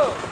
go.